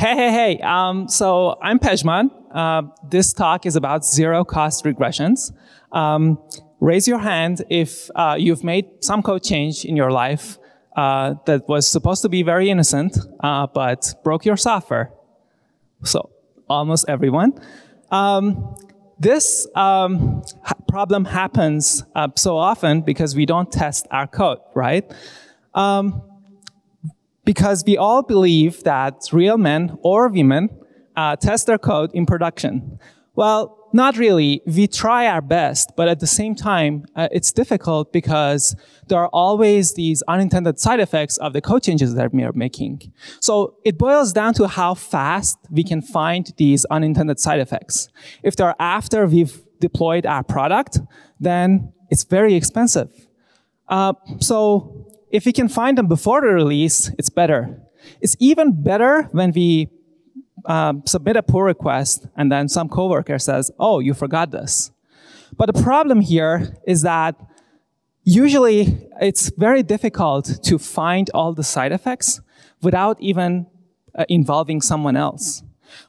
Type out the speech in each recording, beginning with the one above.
Hey, hey, hey. Um, so I'm Pejman. Uh, this talk is about zero cost regressions. Um, raise your hand if uh, you've made some code change in your life uh, that was supposed to be very innocent, uh, but broke your software. So almost everyone. Um, this um, problem happens uh, so often because we don't test our code, right? Um, because we all believe that real men or women uh, test their code in production. Well, not really. We try our best, but at the same time, uh, it's difficult because there are always these unintended side effects of the code changes that we are making. So it boils down to how fast we can find these unintended side effects. If they're after we've deployed our product, then it's very expensive. Uh, so if we can find them before the release, it's better. It's even better when we um, submit a pull request and then some coworker says, oh, you forgot this. But the problem here is that usually it's very difficult to find all the side effects without even uh, involving someone else.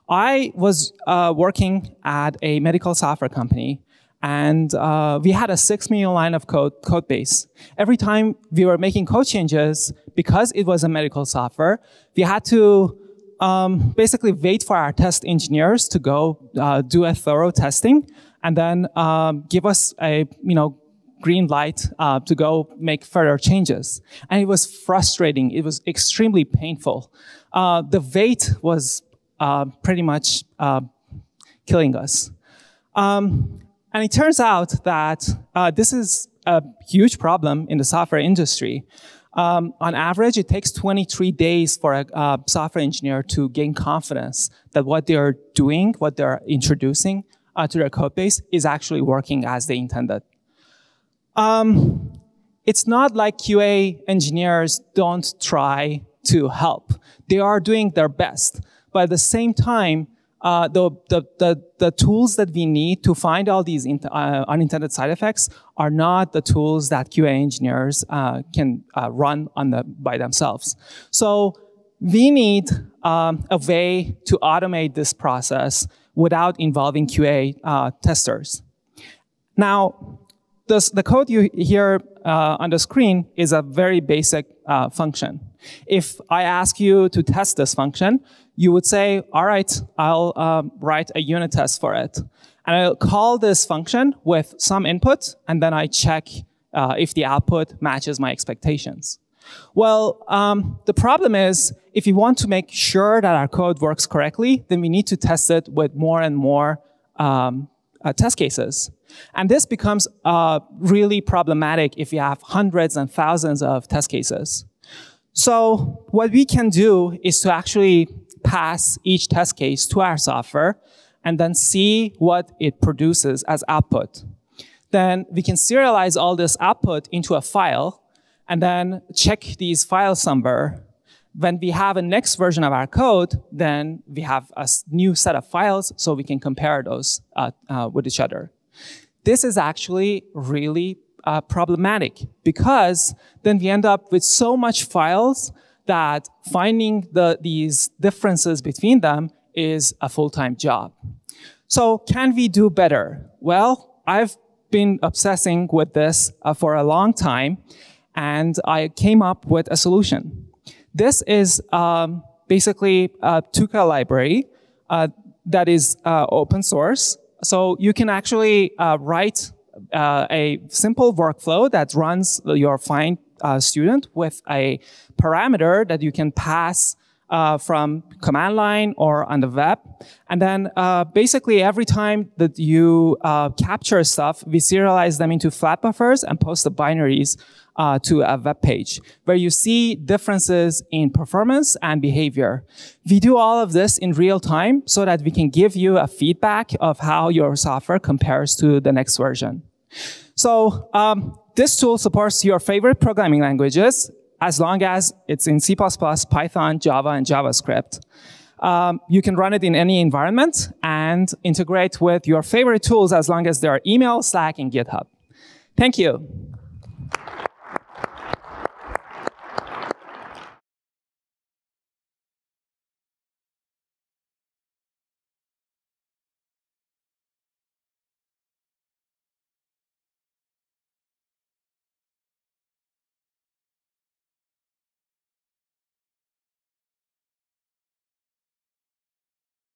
I was uh, working at a medical software company and uh, we had a six million line of code, code base. Every time we were making code changes, because it was a medical software, we had to um, basically wait for our test engineers to go uh, do a thorough testing and then um, give us a you know green light uh, to go make further changes. And it was frustrating. It was extremely painful. Uh, the wait was uh, pretty much uh, killing us. Um, and it turns out that uh, this is a huge problem in the software industry. Um, on average, it takes 23 days for a uh, software engineer to gain confidence that what they're doing, what they're introducing uh, to their code base is actually working as they intended. Um, it's not like QA engineers don't try to help. They are doing their best. But at the same time, uh, the, the, the, the, tools that we need to find all these uh, unintended side effects are not the tools that QA engineers uh, can uh, run on the, by themselves. So we need um, a way to automate this process without involving QA uh, testers. Now, this, the code you here uh, on the screen is a very basic function. If I ask you to test this function, you would say, all right, I'll um, write a unit test for it. And I'll call this function with some input, and then I check uh, if the output matches my expectations. Well, um, the problem is, if we want to make sure that our code works correctly, then we need to test it with more and more um, uh, test cases. And this becomes uh, really problematic if you have hundreds and thousands of test cases. So what we can do is to actually pass each test case to our software and then see what it produces as output. Then we can serialize all this output into a file and then check these file number. When we have a next version of our code, then we have a new set of files so we can compare those uh, uh, with each other. This is actually really uh, problematic because then we end up with so much files that finding the, these differences between them is a full-time job. So can we do better? Well, I've been obsessing with this uh, for a long time, and I came up with a solution. This is um, basically a Touca library uh, that is uh, open source. So you can actually uh, write uh, a simple workflow that runs your find uh, student with a parameter that you can pass uh, from command line or on the web. And then uh, basically every time that you uh, capture stuff, we serialize them into flat buffers and post the binaries uh, to a web page where you see differences in performance and behavior. We do all of this in real time so that we can give you a feedback of how your software compares to the next version. So um, this tool supports your favorite programming languages as long as it's in C++, Python, Java, and JavaScript. Um, you can run it in any environment and integrate with your favorite tools as long as they are email, Slack, and GitHub. Thank you.